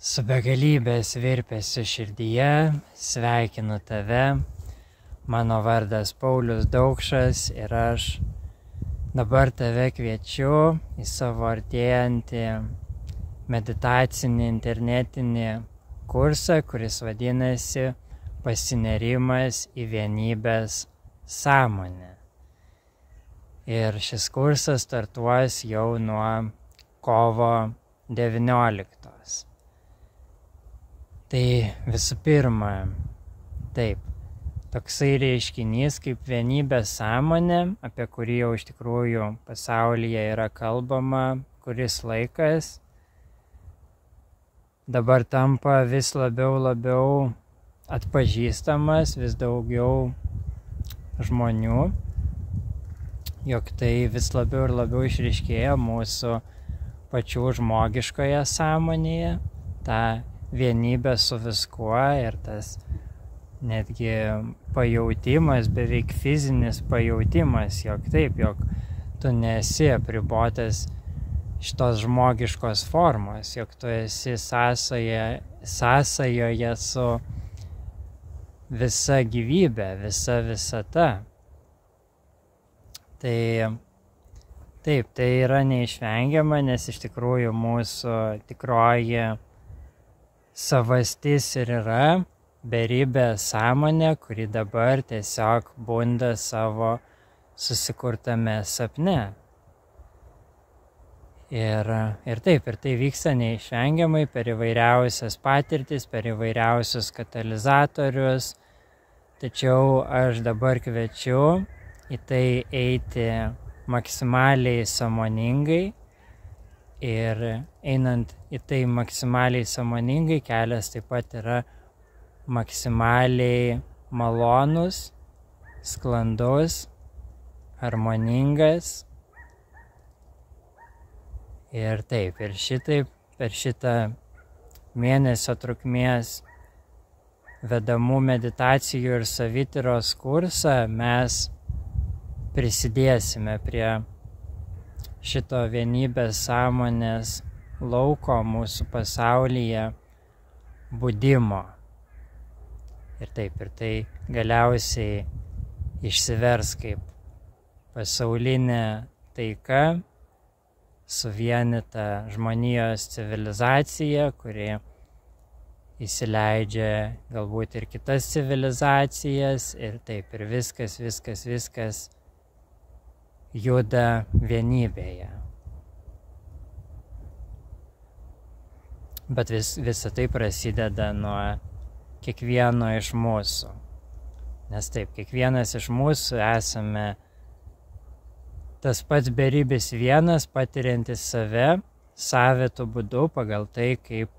Su begalybės virpėsiu širdyje sveikinu tave. Mano vardas Paulius Daukšas ir aš dabar tave kviečiu į savo artėjantį meditacinį internetinį kursą, kuris vadinasi Pasinerimas į vienybės sąmonę. Ir šis kursas startuos jau nuo kovo 19. Tai visų pirma, taip, toksai reiškinys kaip vienybės sąmonė, apie kurį jau iš tikrųjų pasaulyje yra kalbama kuris laikas, dabar tampa vis labiau labiau atpažįstamas, vis daugiau žmonių, jog tai vis labiau ir labiau išriškėja mūsų pačių žmogiškoje sąmonėje, tą vienybė su viskuo ir tas netgi pajautimas, beveik fizinis pajautimas, jog taip, jog tu nesi apribotas šitos žmogiškos formos, jog tu esi sąsajoje, sąsajoje su visa gyvybė, visa visata. Tai taip, tai yra neišvengiama, nes iš tikrųjų mūsų tikroji savastis ir yra beribė sąmonė, kuri dabar tiesiog bunda savo susikurtame sapne. Ir, ir taip, ir tai vyksta neišvengiamai per įvairiausias patirtis, per įvairiausius katalizatorius. Tačiau aš dabar kviečiu į tai eiti maksimaliai samoningai Ir einant į tai maksimaliai samoningai, kelias taip pat yra maksimaliai malonus, sklandus, harmoningas. Ir taip, ir šitaip per šitą mėnesio trukmės vedamų meditacijų ir savityros kursą mes prisidėsime prie šito vienybės sąmonės lauko mūsų pasaulyje būdimo. Ir taip, ir tai galiausiai išsivers kaip pasaulinė taika, suvienita žmonijos civilizacija, kuri įsileidžia galbūt ir kitas civilizacijas ir taip, ir viskas, viskas, viskas juda vienybėje. Bet vis, visa tai prasideda nuo kiekvieno iš mūsų. Nes taip, kiekvienas iš mūsų esame tas pats beribis vienas, patiriantis save savitų būdų pagal tai, kaip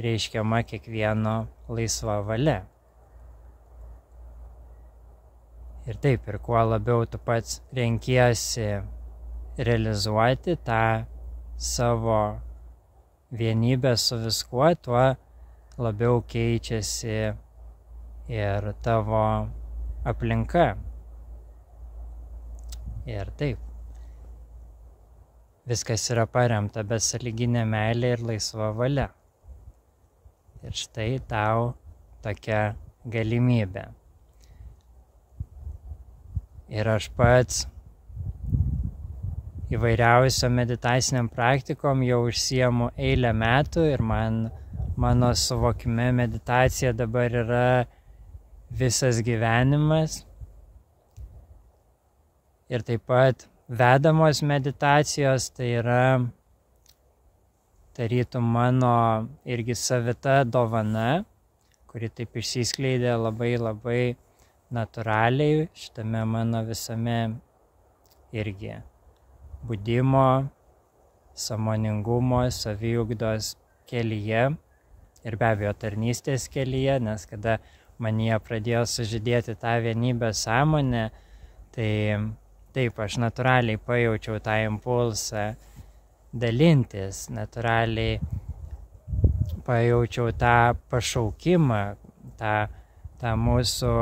reiškiama kiekvieno laisva valia. Ir taip, ir kuo labiau tu pats renkiesi realizuoti tą savo vienybę su viskuo, tuo labiau keičiasi ir tavo aplinka. Ir taip. Viskas yra paremta besaliginė meilė ir laisva valia. Ir štai tau tokia galimybė. Ir aš pats įvairiausiam meditaciniam praktikom jau užsiemu eilę metų ir man, mano suvokime meditacija dabar yra visas gyvenimas. Ir taip pat vedamos meditacijos tai yra tarytum mano irgi savita dovana, kuri taip išsiskleidė labai labai natūraliai šitame mano visame irgi būdimo, samoningumo, saviugdos kelyje ir be abejo tarnystės kelyje, nes kada manyje pradėjo sužydėti tą vienybę sąmonę, tai taip aš natūraliai pajaučiau tą impulsą dalintis, natūraliai pajaučiau tą pašaukimą, tą tą mūsų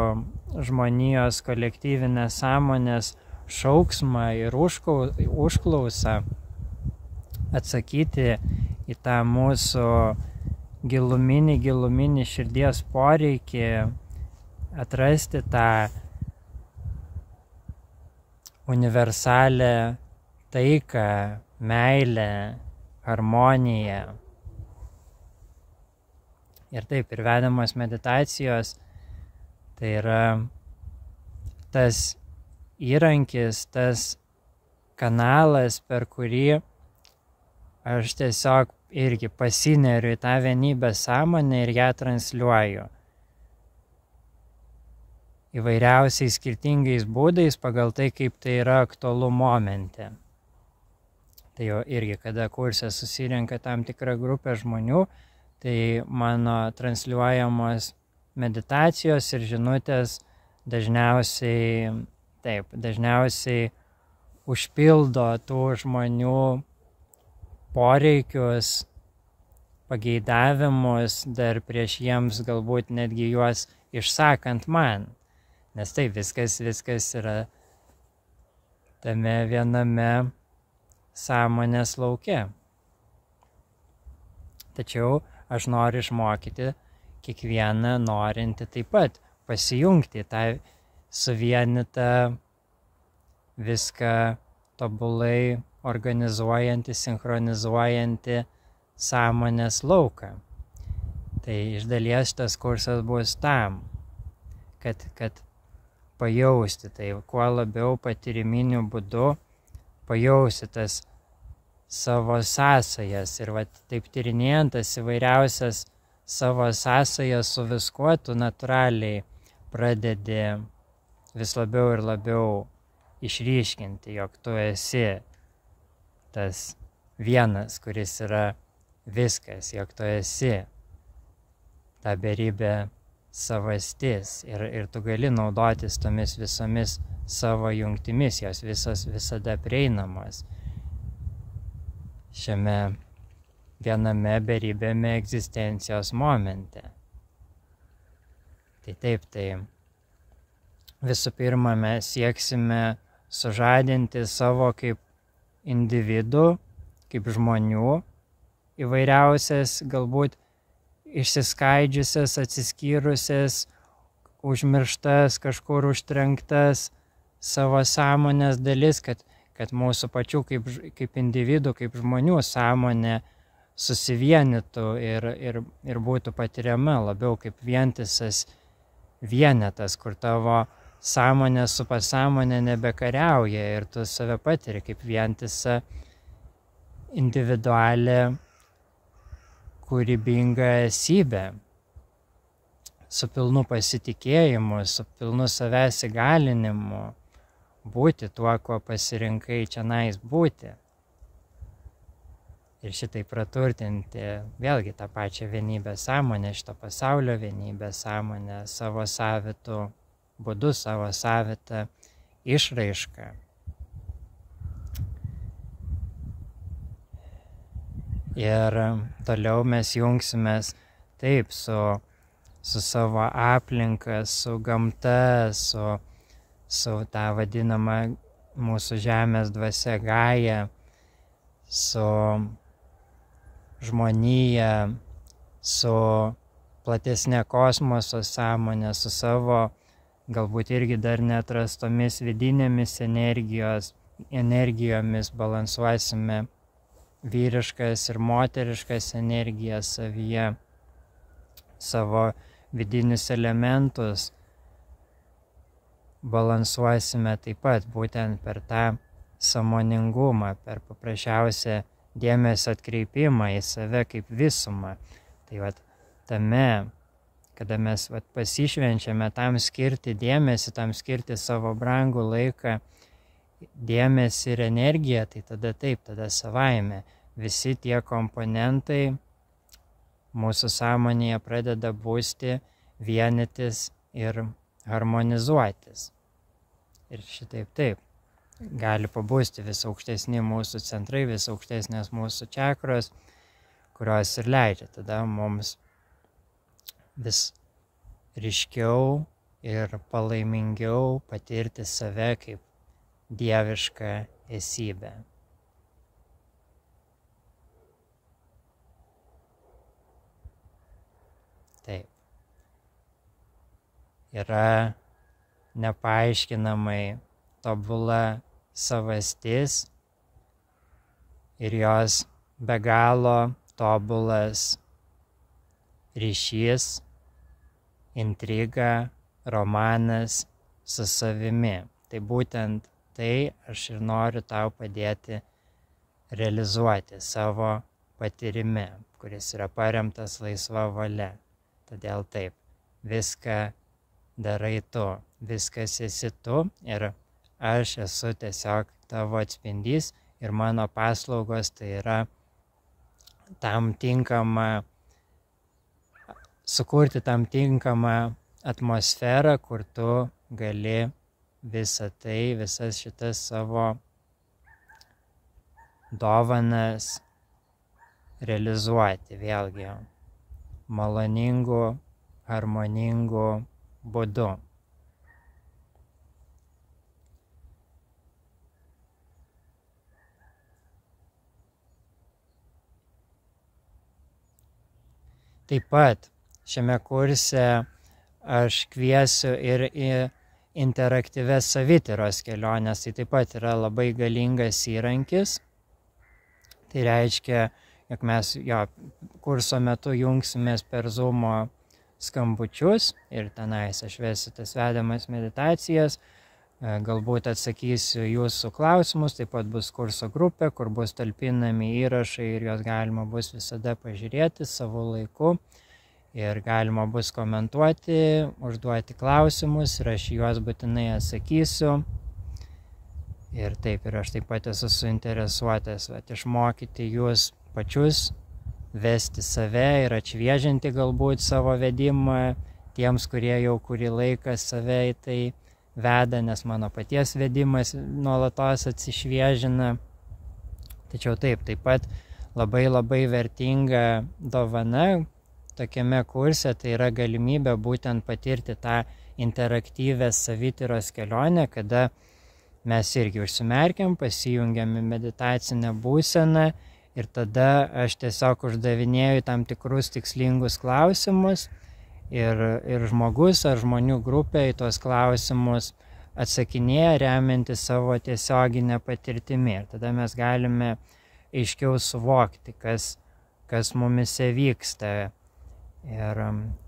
žmonijos kolektyvinės sąmonės šauksmą ir užklausą atsakyti į tą mūsų giluminį, giluminį širdies poreikį atrasti tą universalę taiką, meilę, harmoniją. Ir taip, ir vedamos meditacijos tai yra tas įrankis, tas kanalas, per kurį aš tiesiog irgi pasineriu į tą vienybę sąmonę ir ją transliuoju. Įvairiausiais skirtingais būdais pagal tai, kaip tai yra aktualu momente. Tai jau irgi, kada kursė susirenka tam tikra grupė žmonių, tai mano transliuojamos meditacijos ir žinutės dažniausiai, taip, dažniausiai užpildo tų žmonių poreikius, pageidavimus, dar prieš jiems galbūt netgi juos išsakant man. Nes taip, viskas, viskas yra tame viename sąmonės lauke. Tačiau aš noriu išmokyti kiekvieną norinti taip pat pasijungti tą suvienytą viską tobulai organizuojantį, sinchronizuojantį sąmonės lauką. Tai iš dalies tas kursas bus tam, kad, kad pajausti, tai kuo labiau patiriminiu būdu pajausti tas savo sąsajas ir va taip tyrinėjant tas įvairiausias savo sąsajas su viskuo, tu natūraliai pradedi vis labiau ir labiau išryškinti, jog tu esi tas vienas, kuris yra viskas, jog tu esi ta beribė savastis ir, ir tu gali naudotis tomis visomis savo jungtimis, jos visos visada prieinamos šiame viename beribėme egzistencijos momente. Tai taip, tai visų pirma mes sieksime sužadinti savo kaip individų, kaip žmonių įvairiausias galbūt išsiskaidžiusias, atsiskyrusias, užmirštas, kažkur užtrenktas savo sąmonės dalis, kad kad mūsų pačių kaip, kaip individų, kaip žmonių sąmonė susivienytų ir, ir, ir būtų patiriama labiau kaip vientisas vienetas, kur tavo sąmonė su pasąmonė nebekariauja ir tu save patiri kaip vientisą individualią kūrybingą esybę su pilnu pasitikėjimu, su pilnu savęs įgalinimu būti tuo, kuo pasirinkai čia nais būti. Ir šitai praturtinti vėlgi tą pačią vienybę sąmonę, šito pasaulio vienybę sąmonę, savo savitų būdų, savo savitą išraišką. Ir toliau mes jungsimės taip su, su savo aplinka, su gamta, su su tą vadinamą mūsų žemės dvasia Gaja, su žmonija, su platesnė kosmoso sąmonė, su savo galbūt irgi dar netrastomis vidinėmis energijos, energijomis balansuosime vyriškas ir moteriškas energijas savyje, savo vidinius elementus balansuosime taip pat būtent per tą samoningumą, per paprasčiausią dėmesio atkreipimą į save kaip visumą. Tai vad tame, kada mes vat, pasišvenčiame tam skirti dėmesį, tam skirti savo brangų laiką, dėmesį ir energiją, tai tada taip, tada savaime visi tie komponentai mūsų sąmonėje pradeda būsti, vienytis ir harmonizuotis. Ir šitaip taip. Gali pabūsti vis aukštesni mūsų centrai, vis aukštesnės mūsų čakros, kurios ir leidžia tada mums vis ryškiau ir palaimingiau patirti save kaip dievišką esybę. Taip. Yra nepaaiškinamai tobula savastis ir jos be galo tobulas ryšys, intriga, romanas su savimi. Tai būtent tai aš ir noriu tau padėti realizuoti savo patyrime, kuris yra paremtas laisva valia. Todėl taip, viską darai tu, viskas esi tu ir aš esu tiesiog tavo atspindys ir mano paslaugos tai yra tam tinkama, sukurti tam tinkamą atmosferą, kur tu gali visą tai, visas šitas savo dovanas realizuoti vėlgi maloningų, harmoningų būdu. Taip pat šiame kurse aš kviesiu ir į interaktyves savityros keliones, tai taip pat yra labai galingas įrankis. Tai reiškia, jog mes jo kurso metu jungsimės per Zoomo skambučius ir tenais aš vesiu tas vedamas meditacijas, galbūt atsakysiu jūsų klausimus, taip pat bus kurso grupė, kur bus talpinami įrašai ir juos galima bus visada pažiūrėti savo laiku ir galima bus komentuoti, užduoti klausimus ir aš juos būtinai atsakysiu. Ir taip, ir aš taip pat esu suinteresuotas, bet išmokyti jūs pačius vesti save ir atšviežinti galbūt savo vedimą tiems, kurie jau kurį laiką save į tai veda, nes mano paties vedimas nuolatos atsišviežina. Tačiau taip, taip pat labai labai vertinga dovana tokiame kurse, tai yra galimybė būtent patirti tą interaktyvę savityros kelionę, kada mes irgi užsimerkiam, pasijungiam į meditacinę būseną ir tada aš tiesiog uždavinėju tam tikrus tikslingus klausimus ir, ir žmogus ar žmonių grupė į tuos klausimus atsakinėja remianti savo tiesioginę patirtimį ir tada mes galime aiškiau suvokti, kas, kas mumise vyksta. Ir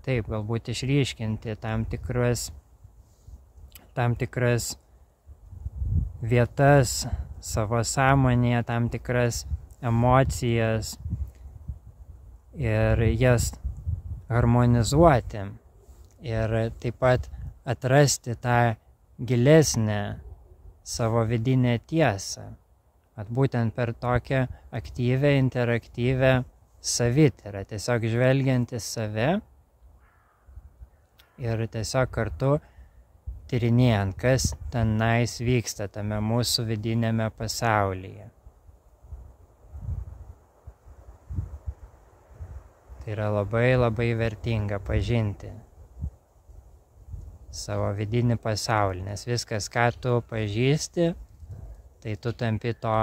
taip galbūt išryškinti tam tikras, tam tikras vietas savo sąmonėje, tam tikras emocijas ir jas harmonizuoti ir taip pat atrasti tą gilesnę savo vidinę tiesą. At būtent per tokią aktyvę, interaktyvę savityrą, tiesiog žvelgiant į save ir tiesiog kartu tyrinėjant, kas tenais vyksta tame mūsų vidinėme pasaulyje. Tai yra labai labai vertinga pažinti savo vidinį pasaulį, nes viskas, ką tu pažįsti, tai tu tampi to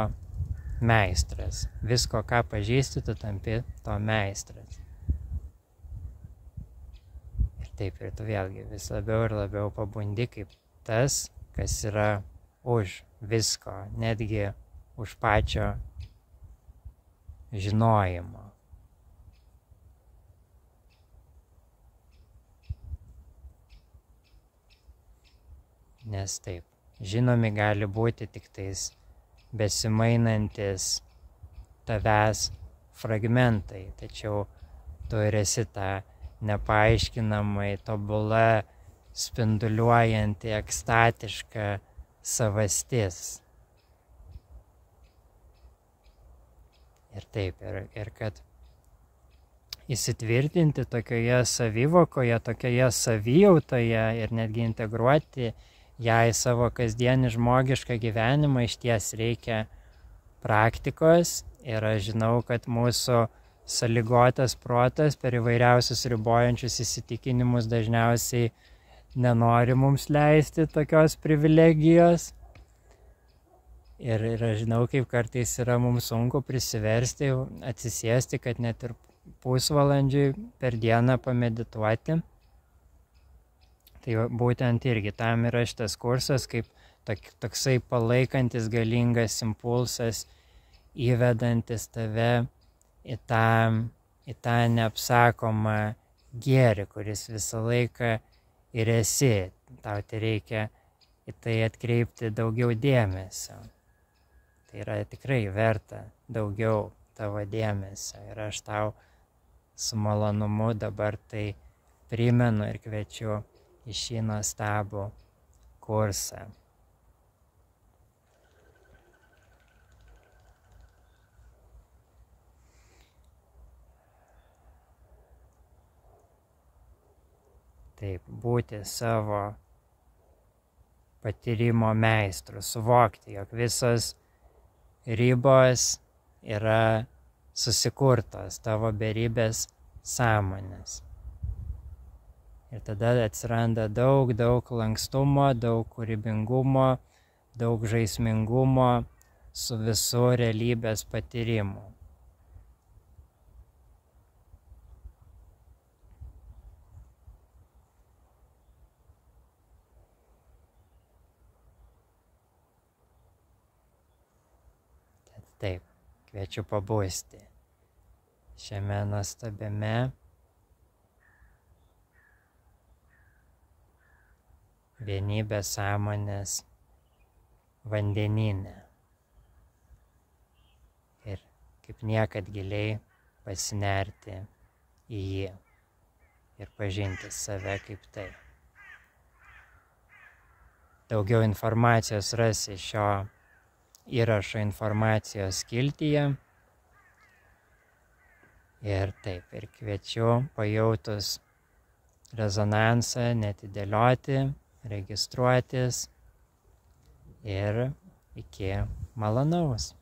meistras. Visko, ką pažįsti, tu tampi to meistras. Ir taip, ir tu vėlgi vis labiau ir labiau pabundi kaip tas, kas yra už visko, netgi už pačio žinojimo. Nes taip, žinomi gali būti tik tais besimainantis tavęs fragmentai, tačiau tu ir esi ta nepaaiškinamai tobula, spinduliuojanti, ekstatiška savastis. Ir taip, ir, ir kad įsitvirtinti tokioje savivokoje, tokioje savijautoje ir netgi integruoti jei savo kasdienį žmogišką gyvenimą iš ties reikia praktikos ir aš žinau, kad mūsų saligotas protas per įvairiausius ribojančius įsitikinimus dažniausiai nenori mums leisti tokios privilegijos. Ir, ir aš žinau, kaip kartais yra mums sunku prisiversti, atsisėsti, kad net ir pusvalandžiui per dieną pamedituoti. Tai būtent irgi tam yra šitas kursas, kaip toksai palaikantis galingas impulsas, įvedantis tave į tą, į tą neapsakomą gėrį, kuris visą laiką ir esi. Tau tai reikia į tai atkreipti daugiau dėmesio. Tai yra tikrai verta daugiau tavo dėmesio. Ir aš tau su malonumu dabar tai primenu ir kviečiu į šį nuostabų kursą. Taip, būti savo patyrimo meistru, suvokti, jog visos ribos yra susikurtos tavo beribės sąmonės. Ir tada atsiranda daug, daug lankstumo, daug kūrybingumo, daug žaismingumo su visų realybės patyrimu. Taip, kviečiu pabūsti šiame nuostabiame vienybės sąmonės vandeninė. Ir kaip niekad giliai pasinerti į jį ir pažinti save kaip tai. Daugiau informacijos rasi šio įrašo informacijos skiltyje. Ir taip, ir kviečiu pajautus rezonansą netidėlioti, registruotis ir iki malonaus.